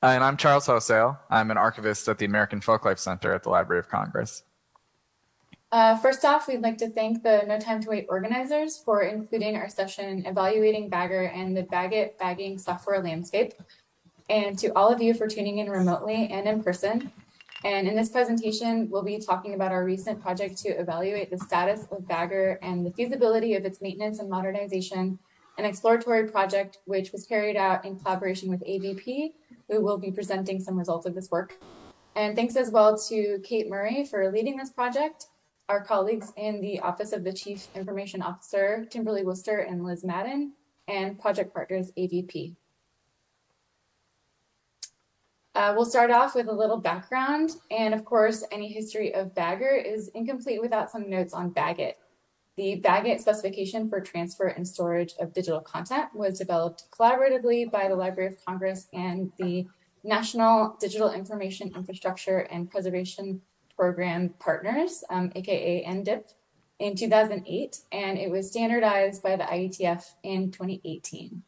And I'm Charles Hosale. I'm an archivist at the American Folklife Center at the Library of Congress. Uh, first off, we'd like to thank the No Time to Wait organizers for including our session evaluating Bagger and the BagIt bagging software landscape, and to all of you for tuning in remotely and in person. And in this presentation, we'll be talking about our recent project to evaluate the status of Bagger and the feasibility of its maintenance and modernization, an exploratory project which was carried out in collaboration with AVP who will be presenting some results of this work. And thanks as well to Kate Murray for leading this project, our colleagues in the Office of the Chief Information Officer, Kimberly Worcester and Liz Madden, and project partners AVP. Uh, we'll start off with a little background, and of course, any history of Bagger is incomplete without some notes on BagIt. The BagIt specification for transfer and storage of digital content was developed collaboratively by the Library of Congress and the National Digital Information Infrastructure and Preservation Program partners, um, aka NDIIPP, in 2008, and it was standardized by the IETF in 2018.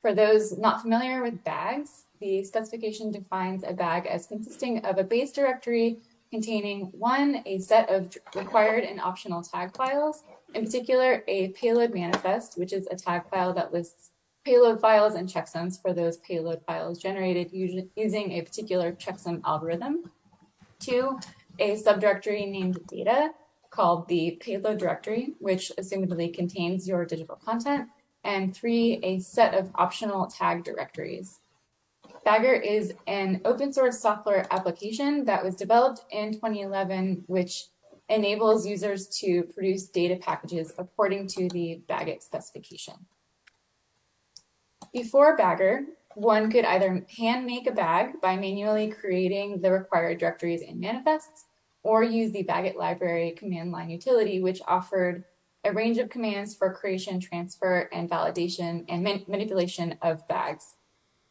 For those not familiar with bags, the specification defines a bag as consisting of a base directory containing one, a set of required and optional tag files, in particular, a payload manifest, which is a tag file that lists payload files and checksums for those payload files generated using a particular checksum algorithm. Two, a subdirectory named data called the payload directory, which assumedly contains your digital content. And three, a set of optional tag directories. Bagger is an open source software application that was developed in 2011, which enables users to produce data packages according to the BagIt specification. Before Bagger, one could either hand make a bag by manually creating the required directories and manifests, or use the BagIt library command line utility, which offered a range of commands for creation, transfer, and validation and man manipulation of bags.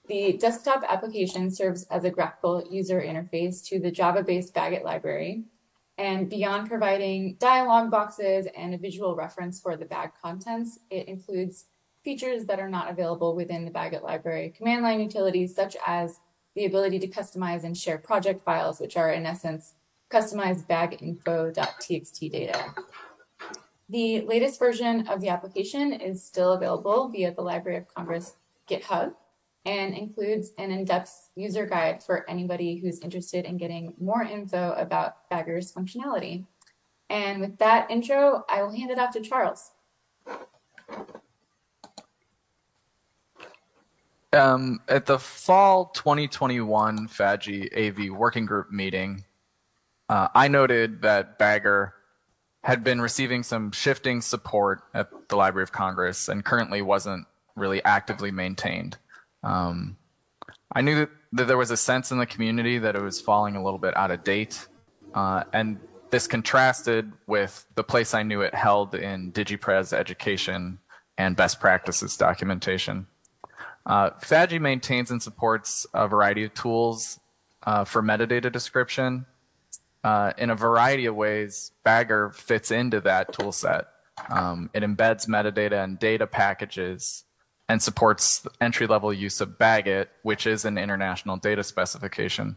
The desktop application serves as a graphical user interface to the Java-based BagIt library, and beyond providing dialog boxes and a visual reference for the bag contents, it includes features that are not available within the BagIt library command line utilities, such as the ability to customize and share project files, which are in essence customized baginfo.txt data. The latest version of the application is still available via the Library of Congress GitHub and includes an in-depth user guide for anybody who's interested in getting more info about Bagger's functionality. And with that intro, I will hand it off to Charles. Um, at the fall 2021 FADGI AV working group meeting, uh, I noted that Bagger had been receiving some shifting support at the Library of Congress and currently wasn't really actively maintained. Um, I knew that, that, there was a sense in the community that it was falling a little bit out of date. Uh, and this contrasted with the place I knew it held in DigiPres education and best practices documentation. Uh, FADGI maintains and supports a variety of tools uh, for metadata description. Uh, in a variety of ways, Bagger fits into that tool set. Um, it embeds metadata and data packages and supports entry level use of Bagit, which is an international data specification.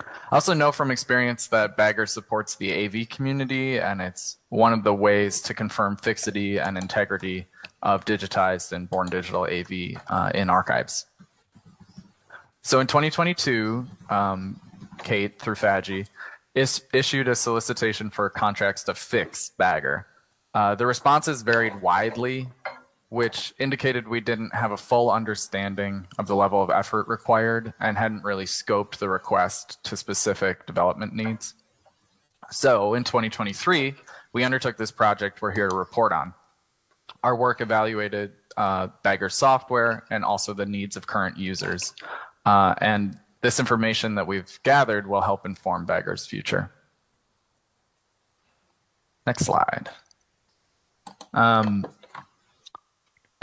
I also know from experience that Bagger supports the AV community, and it's one of the ways to confirm fixity and integrity of digitized and born digital AV uh, in archives. So in 2022, um, Kate, through FADGI, is issued a solicitation for contracts to fix Bagger. Uh, the responses varied widely which indicated we didn't have a full understanding of the level of effort required and hadn't really scoped the request to specific development needs. So in 2023, we undertook this project we're here to report on. Our work evaluated uh, Bagger software and also the needs of current users. Uh, and this information that we've gathered will help inform Bagger's future. Next slide. Um,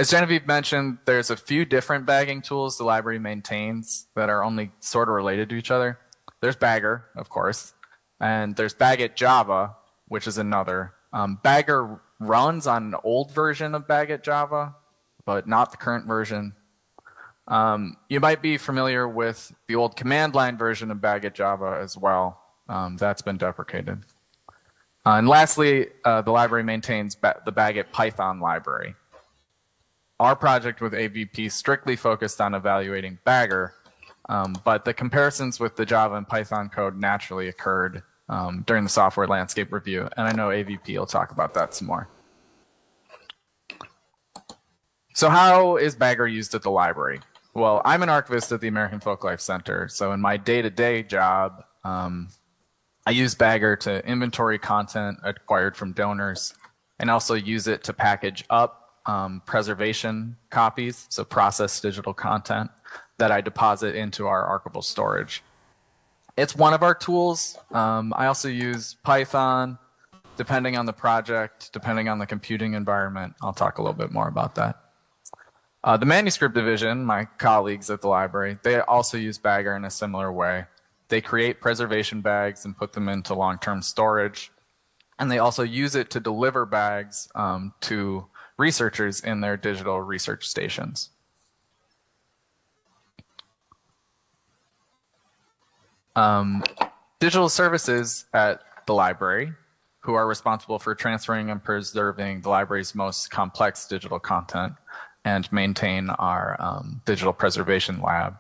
as Genevieve mentioned, there's a few different bagging tools the library maintains that are only sort of related to each other. There's Bagger, of course, and there's BagIt Java, which is another. Um, Bagger runs on an old version of BagIt Java, but not the current version. Um, you might be familiar with the old command line version of BagIt Java as well. Um, that's been deprecated. Uh, and lastly, uh, the library maintains ba- the BagIt Python library. Our project with AVP strictly focused on evaluating Bagger, um, but the comparisons with the Java and Python code naturally occurred um, during the software landscape review, and I know AVP will talk about that some more. So how is Bagger used at the library? Well, I'm an archivist at the American Folklife Center, so in my day-to-day job, um, I use Bagger to inventory content acquired from donors and also use it to package up um, preservation copies, so processed digital content that I deposit into our archival storage. It's one of our tools. Um, I also use Python, depending on the project, depending on the computing environment. I'll talk a little bit more about that. Uh, the manuscript division, my colleagues at the library, they also use Bagger in a similar way. They create preservation bags and put them into long-term storage. And they also use it to deliver bags um, to researchers in their digital research stations. Um, digital services at the library, who are responsible for transferring and preserving the library's most complex digital content, and maintain our um, digital preservation lab.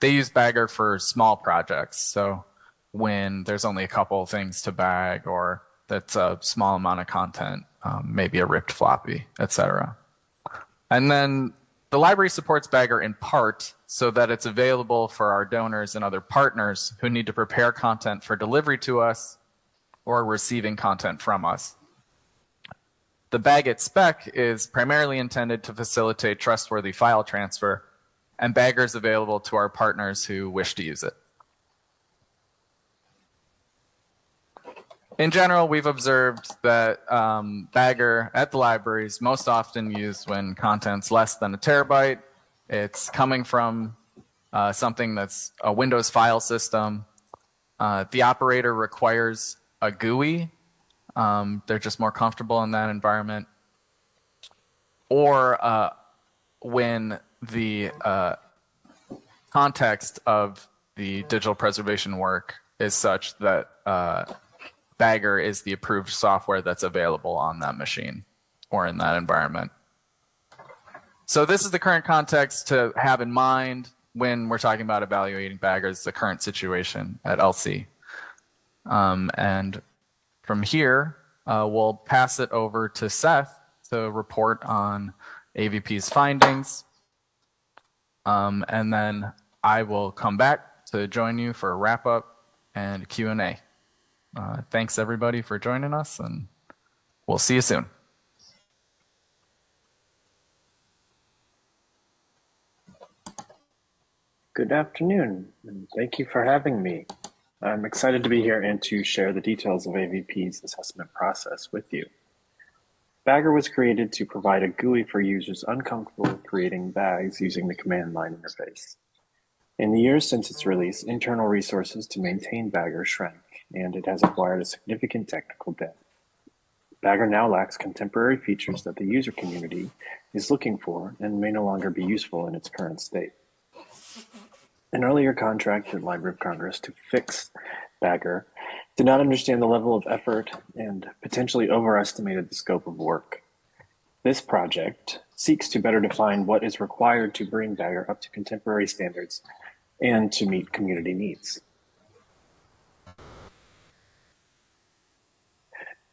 They use Bagger for small projects. So when there's only a couple things to bag or that's a small amount of content, um, maybe a ripped floppy, etc. And then the library supports Bagger in part so that it's available for our donors and other partners who need to prepare content for delivery to us or receiving content from us. The BagIt spec is primarily intended to facilitate trustworthy file transfer, and Bagger is available to our partners who wish to use it. In general, we've observed that um, Bagger at the library is most often used when content's less than a terabyte. It's coming from uh, something that's a Windows file system. Uh, the operator requires a GUI um, they're just more comfortable in that environment. Or uh, when the uh, context of the digital preservation work is such that uh, Bagger is the approved software that's available on that machine or in that environment. So this is the current context to have in mind when we're talking about evaluating Bagger's the current situation at LC. Um, and from here, uh, we'll pass it over to Seth to report on AVP's findings. Um, and then I will come back to join you for a wrap up and Q&A. Uh, thanks everybody for joining us and we'll see you soon. Good afternoon, and thank you for having me. I'm excited to be here and to share the details of AVP's assessment process with you. Bagger was created to provide a GUI for users uncomfortable creating bags using the command line interface. In the years since its release, internal resources to maintain Bagger shrank, and it has acquired a significant technical debt. Bagger now lacks contemporary features that the user community is looking for and may no longer be useful in its current state. An earlier contract at Library of Congress to fix Bagger did not understand the level of effort and potentially overestimated the scope of work. This project seeks to better define what is required to bring Bagger up to contemporary standards and to meet community needs.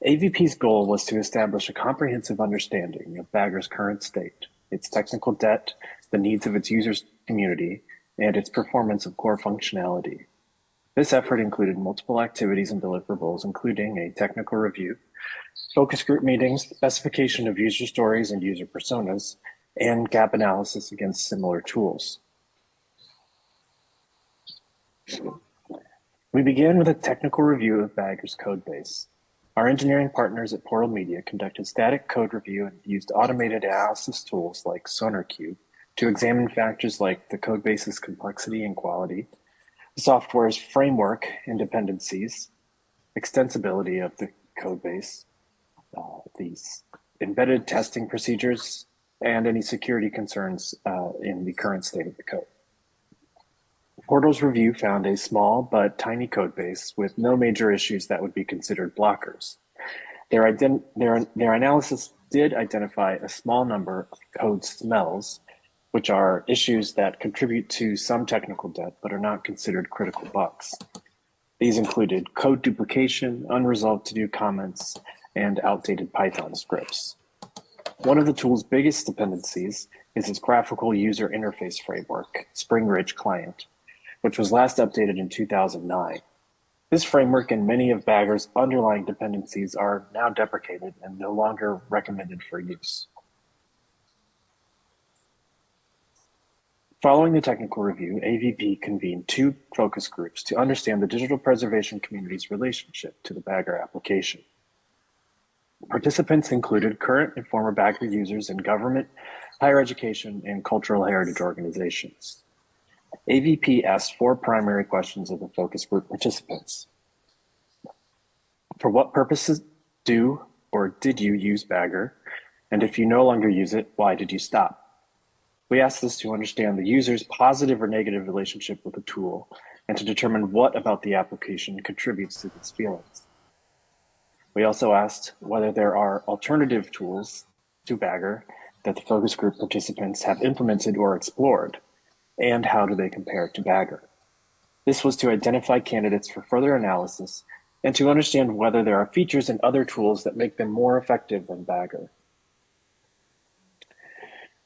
AVP's goal was to establish a comprehensive understanding of Bagger's current state, its technical debt, the needs of its users community, and its performance of core functionality. This effort included multiple activities and deliverables, including a technical review, focus group meetings, specification of user stories and user personas, and gap analysis against similar tools. We began with a technical review of Bagger's codebase. Our engineering partners at Portal Media conducted static code review and used automated analysis tools like SonarQube to examine factors like the codebase's complexity and quality, the software's framework and dependencies, extensibility of the codebase, uh, these embedded testing procedures, and any security concerns uh, in the current state of the code. Portal's review found a small but tiny code base with no major issues that would be considered blockers. Their, their, their analysis did identify a small number of code smells, which are issues that contribute to some technical debt but are not considered critical bugs. These included code duplication, unresolved to-do comments, and outdated Python scripts. One of the tool's biggest dependencies is its graphical user interface framework, Spring Rich Client, which was last updated in 2009. This framework and many of Bagger's underlying dependencies are now deprecated and no longer recommended for use. Following the technical review, AVP convened two focus groups to understand the digital preservation community's relationship to the Bagger application. Participants included current and former Bagger users in government, higher education, and cultural heritage organizations. AVP asked four primary questions of the focus group participants. For what purposes do or did you use Bagger? And if you no longer use it, why did you stop? We asked this to understand the user's positive or negative relationship with the tool and to determine what about the application contributes to these feelings. We also asked whether there are alternative tools to Bagger that the focus group participants have implemented or explored and how do they compare to Bagger. This was to identify candidates for further analysis and to understand whether there are features in other tools that make them more effective than Bagger.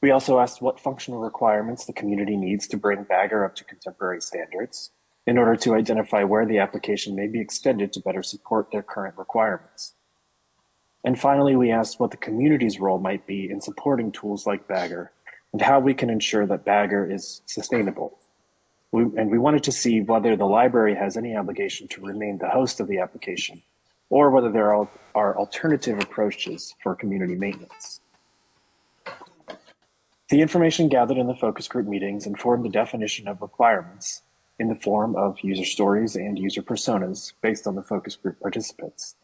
We also asked what functional requirements the community needs to bring Bagger up to contemporary standards in order to identify where the application may be extended to better support their current requirements. And finally, we asked what the community's role might be in supporting tools like Bagger and how we can ensure that Bagger is sustainable. We, and we wanted to see whether the library has any obligation to remain the host of the application or whether there are, are alternative approaches for community maintenance. The information gathered in the focus group meetings informed the definition of requirements in the form of user stories and user personas based on the focus group participants.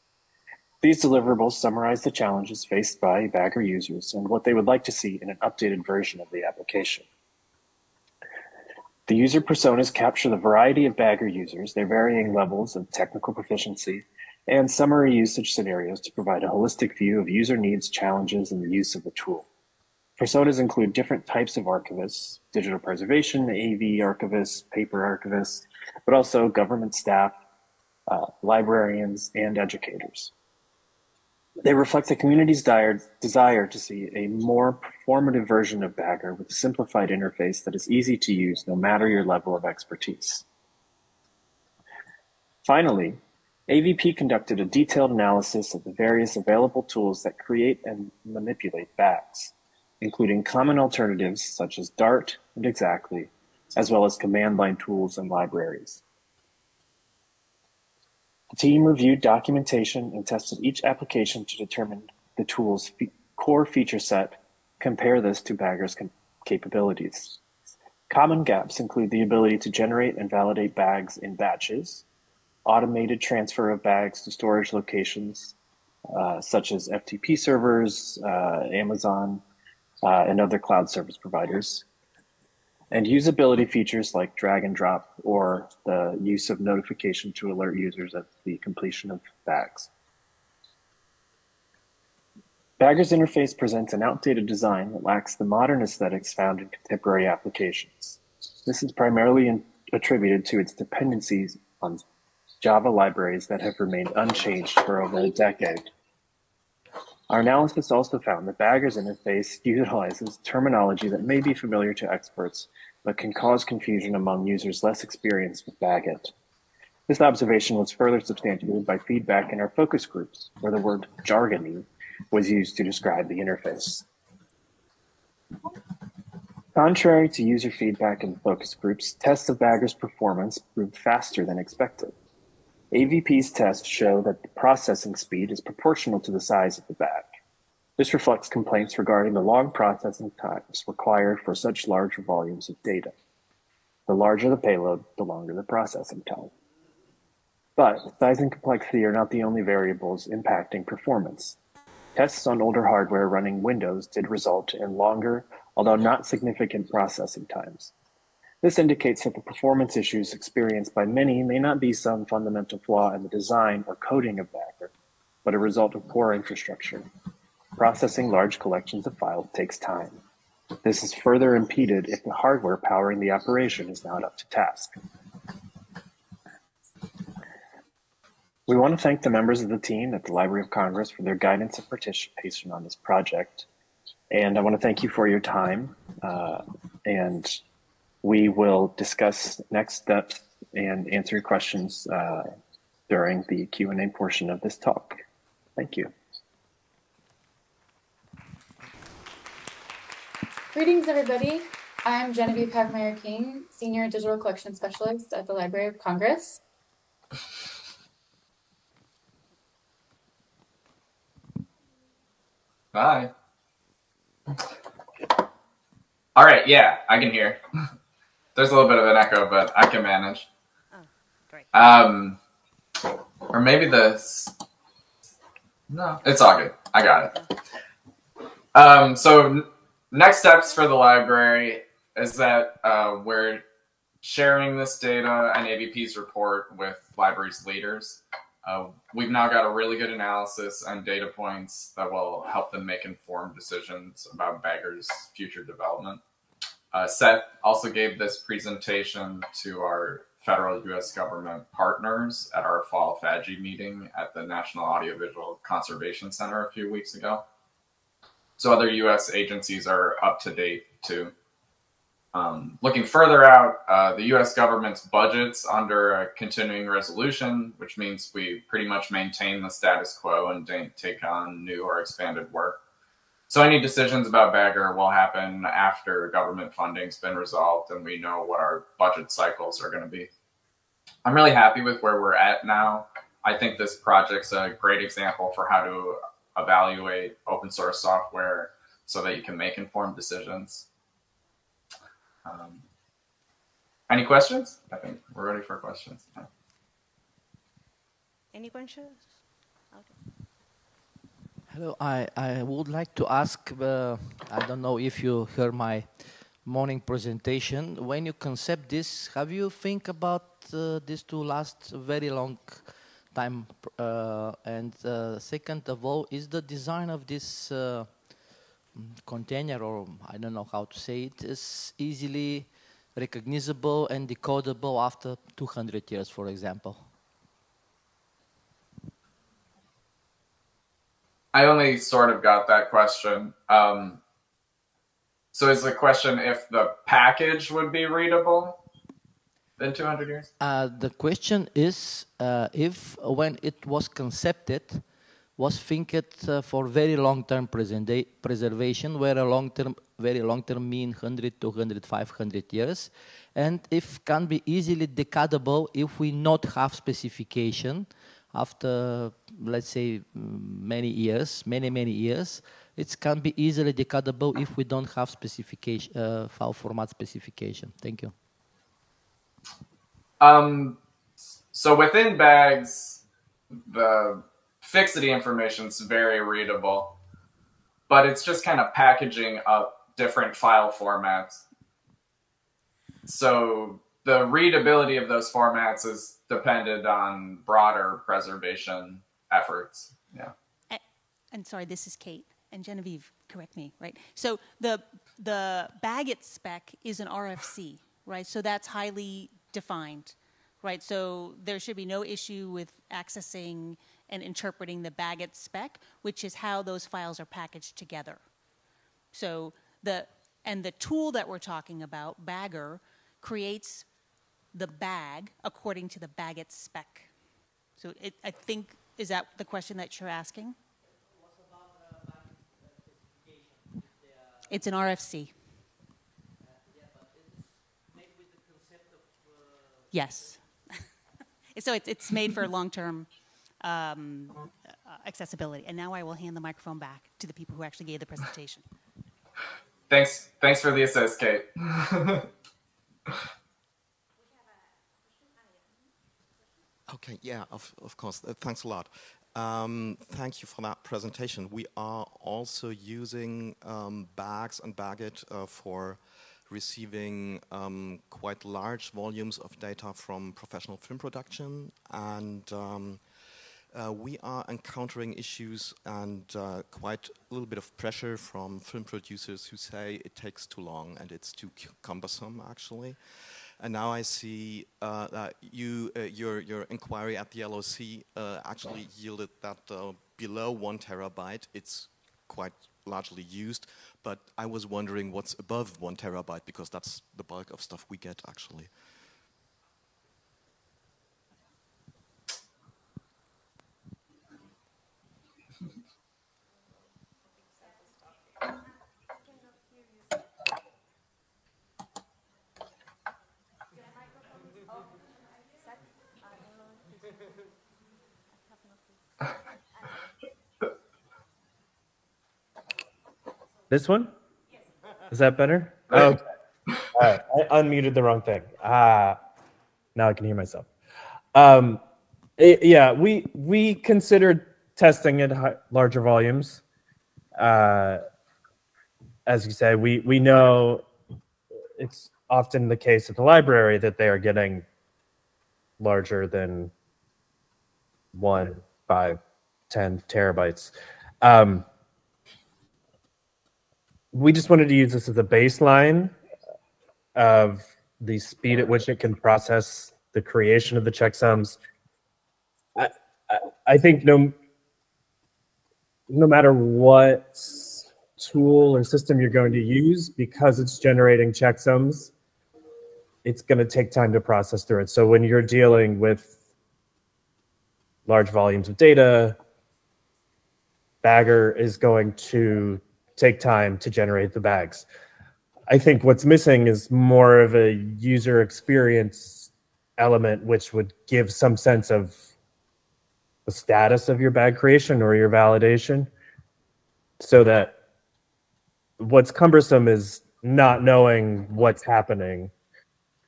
These deliverables summarize the challenges faced by Bagger users and what they would like to see in an updated version of the application. The user personas capture the variety of Bagger users, their varying levels of technical proficiency, and summary usage scenarios to provide a holistic view of user needs, challenges, and the use of the tool. Personas include different types of archivists, digital preservation, AV archivists, paper archivists, but also government staff, uh, librarians, and educators. They reflect the community's desire to see a more performative version of Bagger with a simplified interface that is easy to use no matter your level of expertise. Finally, AVP conducted a detailed analysis of the various available tools that create and manipulate bags, including common alternatives such as Dart and Exactly, as well as command line tools and libraries. The team reviewed documentation and tested each application to determine the tool's core feature set, compare this to Bagger's capabilities. Common gaps include the ability to generate and validate bags in batches, automated transfer of bags to storage locations, uh, such as FTP servers, uh, Amazon, uh, and other cloud service providers, and usability features like drag and drop or the use of notification to alert users of the completion of bags. Bagger's interface presents an outdated design that lacks the modern aesthetics found in contemporary applications. This is primarily in, attributed to its dependencies on Java libraries that have remained unchanged for over a decade. Our analysis also found that Bagger's interface utilizes terminology that may be familiar to experts, but can cause confusion among users less experienced with BagIt. This observation was further substantiated by feedback in our focus groups, where the word jargony was used to describe the interface. Contrary to user feedback in focus groups, tests of Bagger's performance proved faster than expected. AVP's tests show that the processing speed is proportional to the size of the bag. This reflects complaints regarding the long processing times required for such large volumes of data. The larger the payload, the longer the processing time. But size and complexity are not the only variables impacting performance. tests on older hardware running Windows did result in longer, although not significant processing times. This indicates that the performance issues experienced by many may not be some fundamental flaw in the design or coding of Bagger, but a result of poor infrastructure. Processing large collections of files takes time. This is further impeded if the hardware powering the operation is not up to task. We want to thank the members of the team at the Library of Congress for their guidance and participation on this project. And I want to thank you for your time. Uh, and we will discuss next steps and answer your questions uh, during the Q&A portion of this talk. Thank you. Greetings, everybody. I'm Genevieve Havemeyer King, Senior Digital Collection Specialist at the Library of Congress. Bye. All right, yeah, I can hear. There's a little bit of an echo, but I can manage. Oh, great. Um, or maybe the no, it's all good. I got it. Um, so next steps for the library is that uh, we're sharing this data and AVP's report with libraries leaders. Uh, we've now got a really good analysis and data points that will help them make informed decisions about Bagger's future development. Uh, Seth also gave this presentation to our federal U.S. government partners at our fall FADGI meeting at the National Audiovisual Conservation Center a few weeks ago. So other U.S. agencies are up to date too. Um, looking further out, uh, the U.S. government's budgets under a continuing resolution, which means we pretty much maintain the status quo and don't take on new or expanded work. So any decisions about Bagger will happen after government funding's been resolved and we know what our budget cycles are going to be. I'm really happy with where we're at now. I think this project's a great example for how to evaluate open source software so that you can make informed decisions. Um, any questions? I think we're ready for questions. Any questions? Hello, I, I would like to ask, uh, I don't know if you heard my morning presentation. When you concept this, have you think about uh, this to last a very long time? Uh, and uh, second of all, is the design of this uh, container, or I don't know how to say it, is easily recognizable and decodable after 200 years, for example? I only sort of got that question. Um, so is the question if the package would be readable in 200 years? Uh, the question is uh, if when it was concepted, was thinked uh, for very long-term preservation, where a long-term, very long-term mean 100, 200, 500 years, and if can be easily decodable if we not have specification after, let's say, many years, many, many years, it can be easily decodable if we don't have specification, uh, file format specification. Thank you. Um, so within bags, the fixity information is very readable, but it's just kind of packaging up different file formats. So the readability of those formats is dependent on broader preservation efforts. Yeah. And, and sorry, this is Kate and Genevieve. Correct me, right? So the the BagIt spec is an RFC, right? So that's highly defined, right? So there should be no issue with accessing and interpreting the BagIt spec, which is how those files are packaged together. So the and the tool that we're talking about, Bagger, creates the bag according to the BagIt spec. So it, I think is that the question that you're asking? It's an RFC. Yes. so it's, it's made for long-term um, uh, accessibility. And now I will hand the microphone back to the people who actually gave the presentation. Thanks. Thanks for the assist, Kate. okay. Yeah. Of of course. Uh, thanks a lot. Um, thank you for that presentation. We are also using um, bags and BagIt uh, for receiving um, quite large volumes of data from professional film production and um, uh, we are encountering issues and uh, quite a little bit of pressure from film producers who say it takes too long and it's too cumbersome actually. And now I see uh, that you, uh, your, your inquiry at the LOC uh, actually yielded that uh, below one terabyte, it's quite largely used. But I was wondering what's above one terabyte because that's the bulk of stuff we get actually. This one? Is that better? Oh, All right. I unmuted the wrong thing. Ah, now I can hear myself. Um, it- yeah, we we considered testing at hi- larger volumes. Uh, as you say, we we know it's often the case at the library that they are getting larger than one, five, ten terabytes. Um, we just wanted to use this as a baseline of the speed at which it can process the creation of the checksums. I, I, I think no, no matter what tool or system you're going to use, because it's generating checksums, it's going to take time to process through it. So when you're dealing with large volumes of data, Bagger is going to take time to generate the bags. I think what's missing is more of a user experience element, which would give some sense of the status of your bag creation or your validation so that what's cumbersome is not knowing what's happening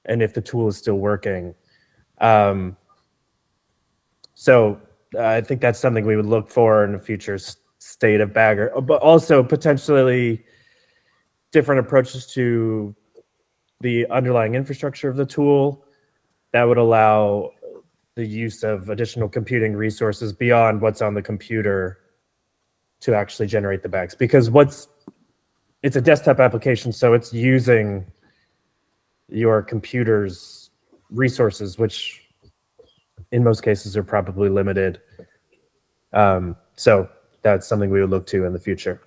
and if the tool is still working. Um, so uh, I think that's something we would look for in a future state of Bagger, but also potentially different approaches to the underlying infrastructure of the tool that would allow the use of additional computing resources beyond what's on the computer to actually generate the bags. Because what's it's a desktop application so it's using your computer's resources which in most cases are probably limited. Um, so that's something we would look to in the future.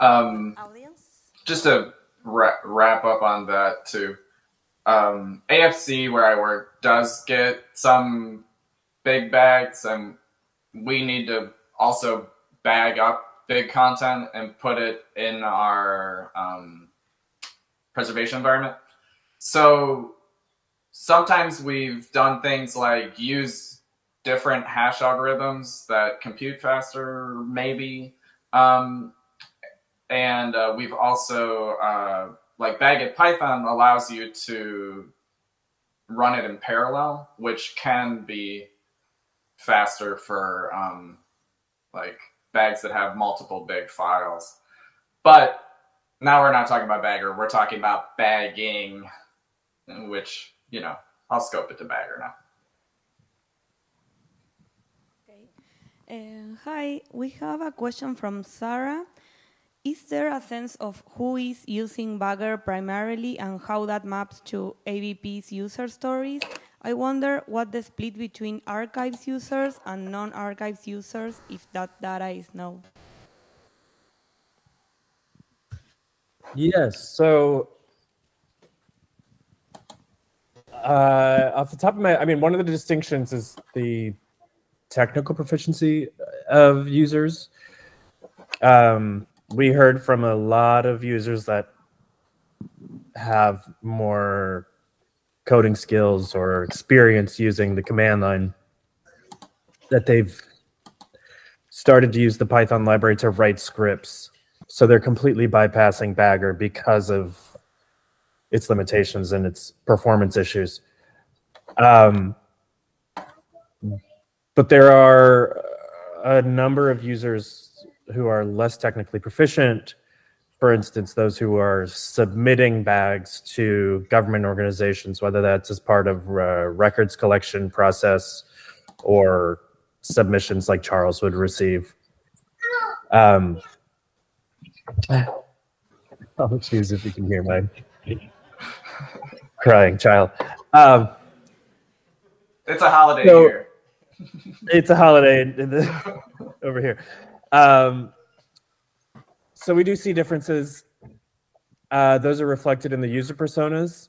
Um, just to ra- wrap up on that too. Um, afc where i work does get some big bags and we need to also bag up big content and put it in our um, preservation environment. So sometimes we've done things like use different hash algorithms that compute faster maybe um, and uh, we've also uh, like BagIt Python allows you to run it in parallel, which can be faster for um, like bags that have multiple big files. But now we're not talking about Bagger; we're talking about bagging, which you know I'll scope it to Bagger now. Uh, hi, we have a question from Sarah. Is there a sense of who is using Bagger primarily and how that maps to AVP's user stories? I wonder what the split between archives users and non-archives users, if that data is known. Yes. So, uh, off the top of my, I mean, one of the distinctions is the technical proficiency of users. Um, we heard from a lot of users that have more coding skills or experience using the command line that they've started to use the Python library to write scripts. So they're completely bypassing Bagger because of its limitations and its performance issues. Um, but there are a number of users who are less technically proficient. For instance, those who are submitting bags to government organizations, whether that's as part of records collection process or submissions like Charles would receive. Um, oh, excuse if you can hear my crying child. Um, It's a holiday So- year. It's a holiday in, in the, over here. Um, so we do see differences. Uh, those are reflected in the user personas.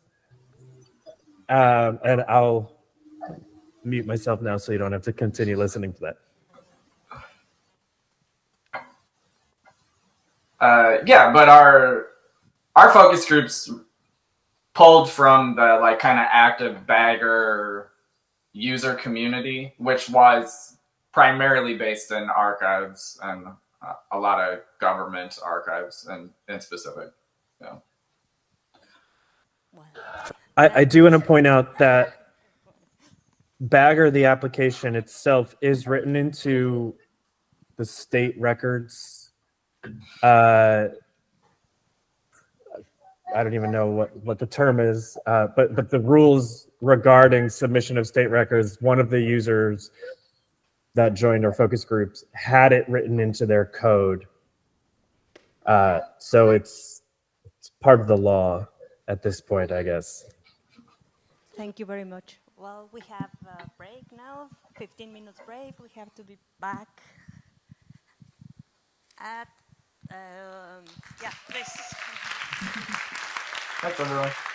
Um, and I'll mute myself now so you don't have to continue listening to that. Uh, yeah, but our our focus groups pulled from the like kind of active bagger user community, which was primarily based in archives and uh, a lot of government archives and in specific. Yeah. I, I do want to point out that Bagger, the application itself, is written into the state records. Uh, I don't even know what, what the term is, uh, but but the rules regarding submission of state records, one of the users that joined our focus groups had it written into their code. Uh, so it's it's part of the law at this point, I guess. Thank you very much. Well, we have a break now, 15 minutes break. We have to be back at, um, yeah, please. Thanks, everyone.